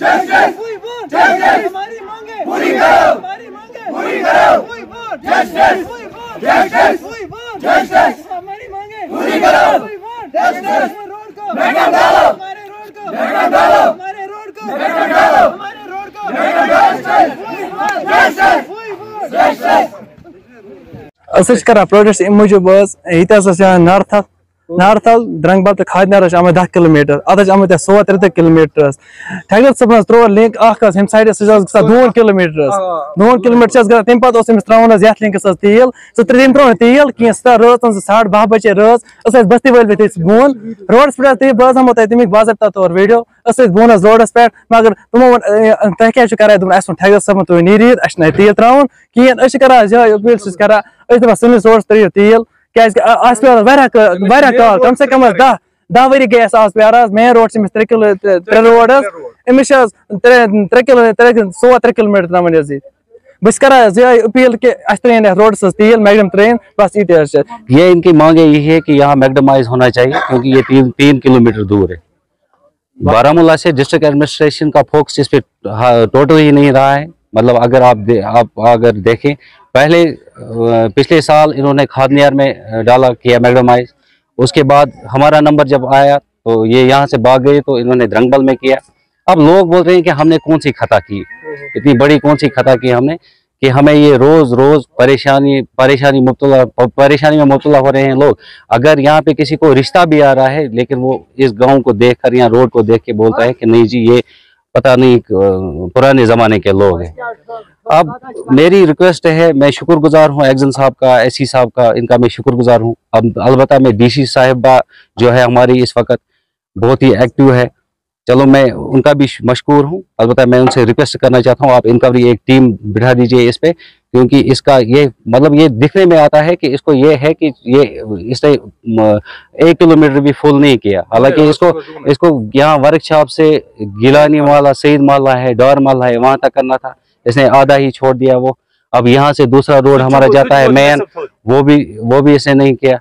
Justice justice हमारी मांगे। पूरी करो! हमारी मांगे। पूरी करो! जस्टिस जस्टिस जस्टिस हमारी मांगे। पूरी करो! जस्टिस रोड को। मैडम डालो हमारे रोड को। मैडम डालो हमारे रोड को। मैडम डालो हमारे रोड को। मैडम जस्टिस वी वी अस अम नारथल द्रंगबल तो खादनार आम दह किलोमीटर अत आम सवा त्रे किलोमीटर ठेकर सबन त्रो लिंक हम साइड दोन किलोमीटर दोन किलोमीटर तम पे त्रावन ये लिंक तेल सह तम त्रो तेल कह रच साढ़े बह बजे रच बस्ती वल बोन रोडस पे बह हमो तमिक बाबा तौर वीडियो बोन रोडस पे मगर तमो वन तह क्या कर ठेकर सबन तुम नीर अ तेल त्रावन कहें कर अपील कर सनिस त्रो तेल काल कम से कम दह दह वरी गई आज प्यार मेन रोड से त्रे किलो त्रे रोड अमिस त्रे किलो त्रे सवा त्रे किलोमीटर ये बस कर अपील कि त्रेन रोड तेल मैगडम त्रेन बस ये ये इनकी मांग यही है कि यहाँ मैगडमाइज होना चाहिए क्योंकि ये तीन तीन किलोमीटर दूर है बारामूला से डिस्ट्रिक्ट एडमिनिस्ट्रेशन का फोकस इस पे टोटल ही नहीं रहा है मतलब अगर आप दे, आप अगर देखें पहले पिछले साल इन्होंने खादनियार में डाला किया मैगडमाइज उसके बाद हमारा नंबर जब आया तो ये यहाँ से भाग गए तो इन्होंने द्रंगबल में किया। अब लोग बोल रहे हैं कि हमने कौन सी खता की? इतनी बड़ी कौन सी खता की हमने? कि हमें ये रोज रोज परेशानी परेशानी मुबतला परेशानी में मुबतला हो रहे हैं लोग। अगर यहाँ पे किसी को रिश्ता भी आ रहा है लेकिन वो इस गाँव को देखकर या रोड को देख के बोलता है कि नहीं जी ये पता नहीं पुराने ज़माने के लोग हैं। अब मेरी रिक्वेस्ट है, मैं शुक्रगुजार हूँ एक्जन साहब का एसी साहब का, इनका मैं शुक्रगुजार हूँ। अब अलबत् मैं डीसी साहब जो है हमारी इस वक्त बहुत ही एक्टिव है। चलो मैं उनका भी मशहूर हूँ। अलबत् मैं उनसे रिक्वेस्ट करना चाहता हूँ, आप इनका भी एक टीम बिठा दीजिए इस पे। क्योंकि इसका ये मतलब ये दिखने में आता है कि इसको ये है कि ये इसने एक किलोमीटर भी फुल नहीं किया। हालाँकि इसको इसको यहाँ वर्कशॉप से गिलानी माला सईद माला है डॉर माला है वहाँ तक करना था। इसने आधा ही छोड़ दिया वो। अब यहाँ से दूसरा रोड हमारा जाता है मेन वो भी वो भी इसने नहीं किया।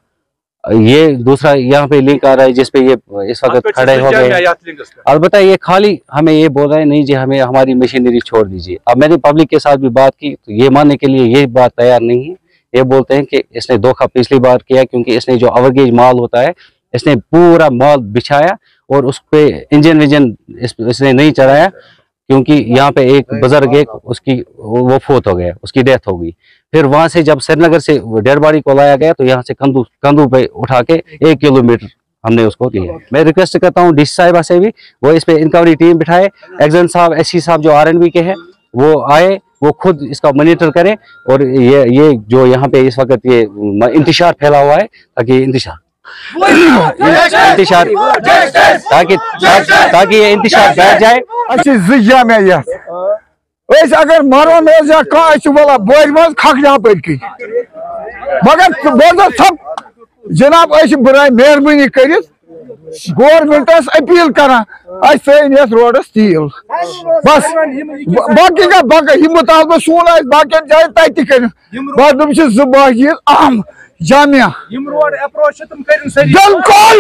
ये दूसरा यहाँ पे लिंक आ रहा है जिसपे ये इस वक्त खड़े हो गए अलबत्ता ये खाली हमें ये बोल रहे हैं नहीं जी हमें हमारी मशीनरी छोड़ दीजिए। अब मैंने पब्लिक के साथ भी बात की तो ये मानने के लिए ये बात तैयार नहीं है। ये बोलते हैं कि इसने धोखा पिछली बार किया क्योंकि इसने जो अवरगेज माल होता है इसने पूरा माल बिछाया और उस पर इंजन विजन इस, इसने नहीं चढ़ाया क्योंकि यहाँ पे एक बुज़ुर्ग एक उसकी वो फोत हो गया उसकी डेथ हो गई। फिर वहाँ से जब श्रीनगर से डेड बॉडी को लाया गया तो यहाँ से कंदू कंदू पे उठा के एक किलोमीटर हमने उसको लिया मैं रिक्वेस्ट करता हूँ डी साहिबा से भी, वो इस पे इंक्वायरी टीम बिठाए। एग्जन साहब एस साहब जो आर के हैं, वो आए, वो खुद इसका मॉनिटर करें और ये ये जो यहाँ पे इस वक्त ये इंतज़ार फैला हुआ है, ताकि इंतज़ार। इंतज़ार, ताकि ताकि ये इंतज़ार बैठ जाए। मैं अगर मरन या कह बोर मज खखना पड़क मगर बोल सब जनाब बुराई मेहरबानी कर। गवर्नमेंटस अपील कर। रोडस तील बस बाकी का बाकी यह मुतालबा सून बाकी जाए तक कर। बस जुबाह अहम जामिया। बिल्कुल!